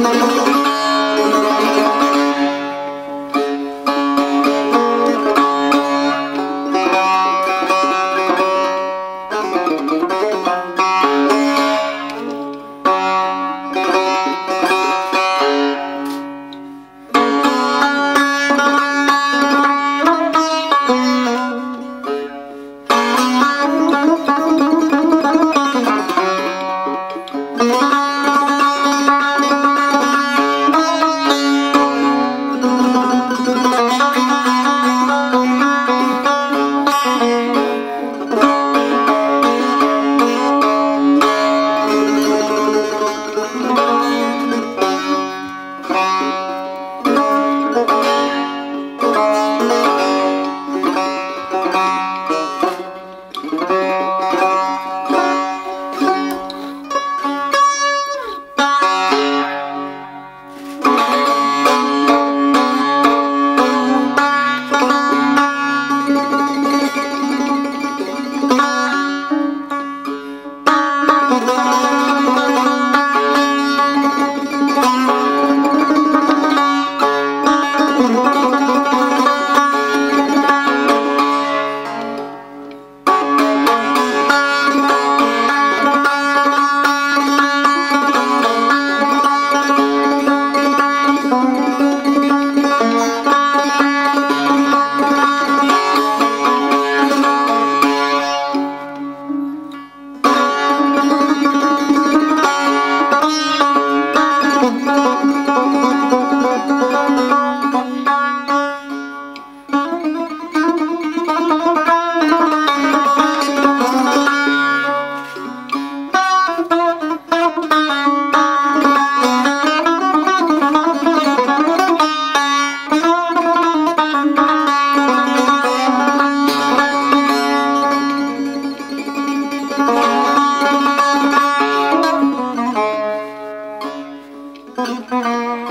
Música Oh. Música